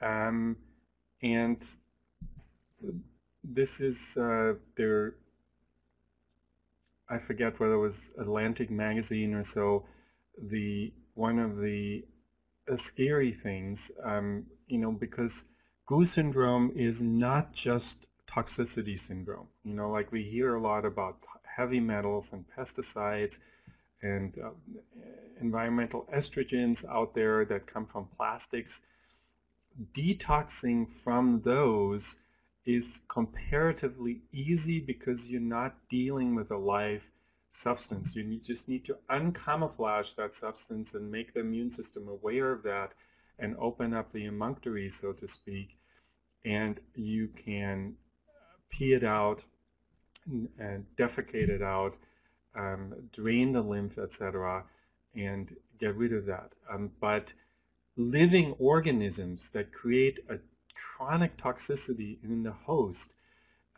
Um, and this is uh, their, I forget whether it was Atlantic Magazine or so, the one of the uh, scary things, um, you know, because Gu syndrome is not just toxicity syndrome. You know, like we hear a lot about heavy metals and pesticides and uh, environmental estrogens out there that come from plastics. Detoxing from those is comparatively easy because you're not dealing with a live substance. You need, just need to uncamouflage that substance and make the immune system aware of that and open up the emunctory, so to speak, and you can pee it out and defecate it out, um, drain the lymph, etc., and get rid of that. Um, but living organisms that create a chronic toxicity in the host,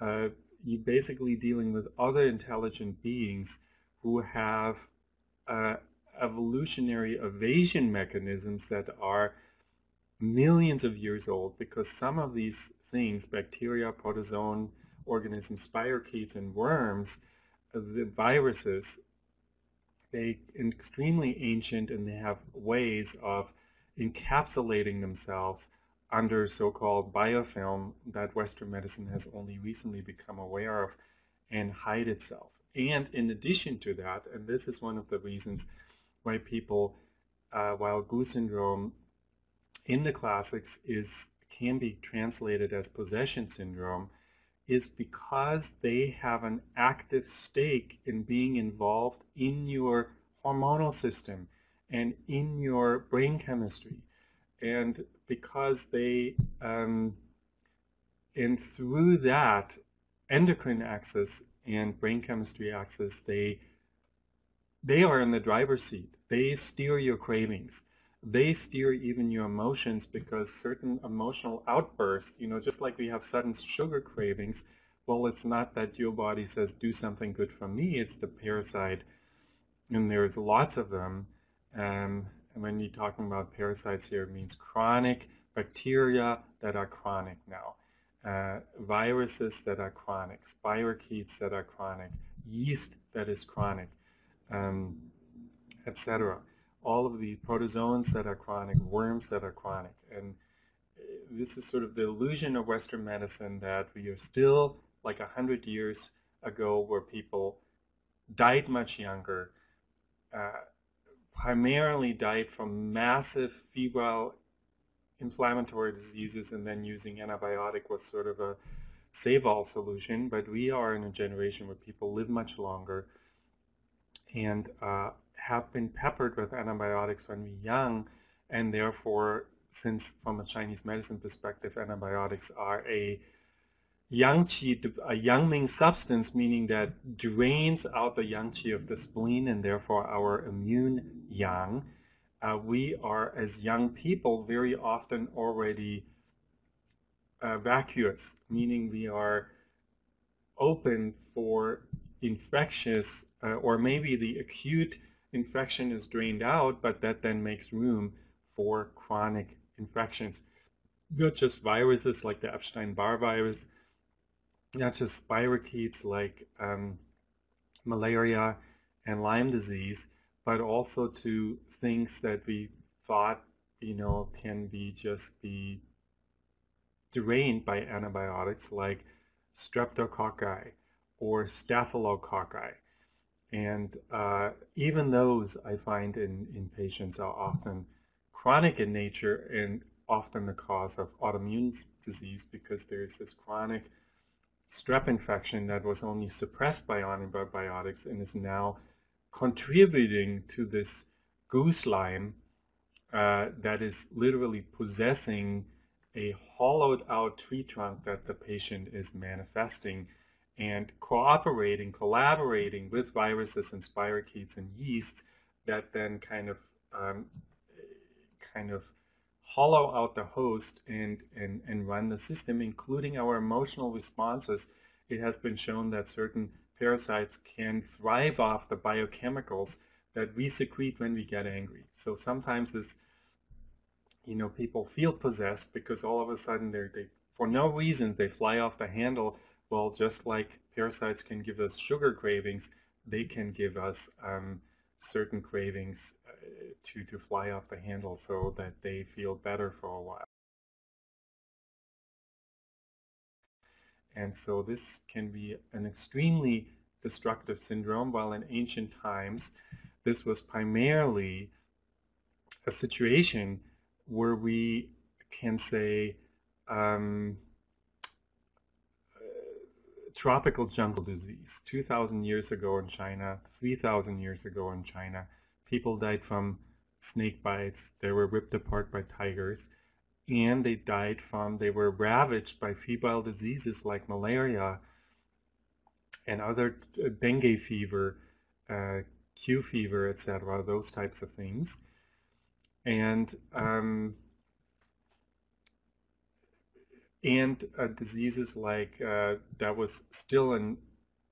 uh, you're basically dealing with other intelligent beings who have uh, evolutionary evasion mechanisms that are millions of years old because some of these things, bacteria, protozoan organisms, spirochetes, and worms, uh, the viruses, they are extremely ancient and they have ways of encapsulating themselves under so-called biofilm that Western medicine has only recently become aware of and hide itself. And in addition to that, and this is one of the reasons why people, uh, while Gu syndrome in the classics is can be translated as possession syndrome, is because they have an active stake in being involved in your hormonal system and in your brain chemistry. And because they, um, and through that endocrine axis and brain chemistry axis, they, they are in the driver's seat. They steer your cravings. They steer even your emotions because certain emotional outbursts, you know, just like we have sudden sugar cravings, well, it's not that your body says, do something good for me, it's the parasite, and there's lots of them. Um, and when you're talking about parasites here, it means chronic bacteria that are chronic now, uh, viruses that are chronic, spirochetes that are chronic, yeast that is chronic, um, etc. All of the protozoans that are chronic, worms that are chronic. And uh, this is sort of the illusion of Western medicine that we are still like a hundred years ago where people died much younger, uh, primarily died from massive febrile inflammatory diseases and then using antibiotic was sort of a save-all solution, but we are in a generation where people live much longer and uh, have been peppered with antibiotics when we're young, and therefore, since from a Chinese medicine perspective, antibiotics are a yang qi, a yang ming substance, meaning that drains out the yang qi of the spleen and therefore our immune yang. Uh, we are, as young people, very often already uh, vacuous, meaning we are open for infectious, uh, or maybe the acute infection is drained out, but that then makes room for chronic infections. Not just viruses like the Epstein-Barr virus, not just spirochetes like um, malaria and Lyme disease, but also to things that we thought, you know, can be just be drained by antibiotics like streptococci or staphylococci. And uh, even those I find in, in patients are often chronic in nature and often the cause of autoimmune disease because there's this chronic strep infection that was only suppressed by antibiotics and is now contributing to this goose Lyme uh, that is literally possessing a hollowed out tree trunk that the patient is manifesting and cooperating, collaborating with viruses and spirochetes and yeasts that then kind of um, kind of hollow out the host and, and, and run the system, including our emotional responses. It has been shown that certain parasites can thrive off the biochemicals that we secrete when we get angry. So sometimes it's you know, people feel possessed because all of a sudden they're, they, for no reason, they fly off the handle. Well, just like parasites can give us sugar cravings, they can give us um, certain cravings uh, to, to fly off the handle so that they feel better for a while. And so this can be an extremely destructive syndrome, while in ancient times this was primarily a situation where we can say um, tropical jungle disease. 2,000 years ago in China, 3,000 years ago in China, people died from snake bites. They were ripped apart by tigers. And they died from, they were ravaged by febrile diseases like malaria and other uh, dengue fever, uh, Q fever, etc., those types of things. And um, and uh, diseases like uh, that was still an,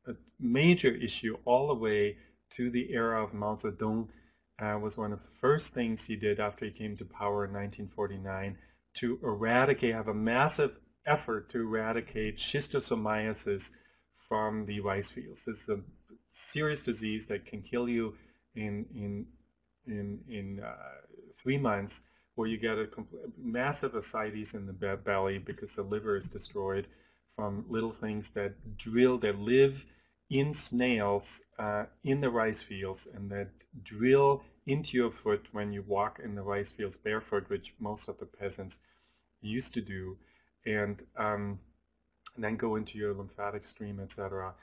a major issue all the way to the era of Mao Zedong uh, was one of the first things he did after he came to power in 1949 to eradicate, have a massive effort to eradicate schistosomiasis from the rice fields. This is a serious disease that can kill you in in in in uh, three months where you get a massive ascites in the belly because the liver is destroyed from little things that drill, that live in snails uh, in the rice fields and that drill into your foot when you walk in the rice fields barefoot, which most of the peasants used to do, and, um, and then go into your lymphatic stream, etc.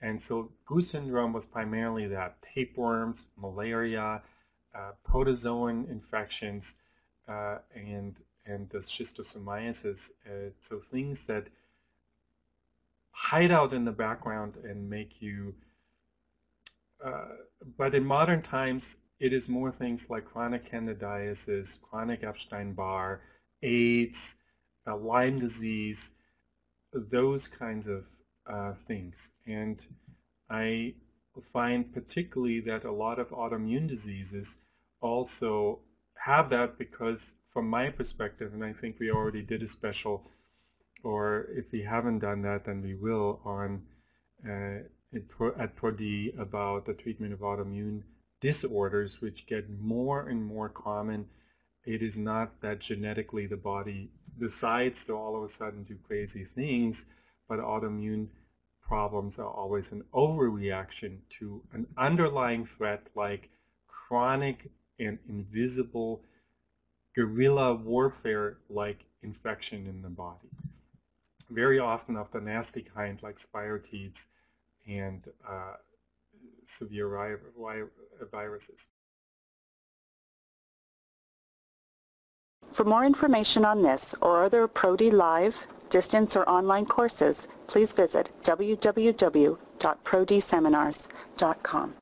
And so Gu syndrome was primarily that, tapeworms, malaria, uh, protozoan infections, uh, and and the schistosomiasis. Uh, so things that hide out in the background and make you. Uh, but in modern times, it is more things like chronic candidiasis, chronic Epstein-Barr, AIDS, uh, Lyme disease, those kinds of uh, things. And I find particularly that a lot of autoimmune diseases also have that because from my perspective, and I think we already did a special, or if we haven't done that, then we will on uh, at ProD about the treatment of autoimmune disorders, which get more and more common. It is not that genetically the body decides to all of a sudden do crazy things, but autoimmune problems are always an overreaction to an underlying threat like chronic and invisible guerrilla warfare-like infection in the body. Very often of the nasty kind like spirochetes and uh, severe viruses. For more information on this or other ProD Live, distance or online courses, please visit www.prodseminars.com.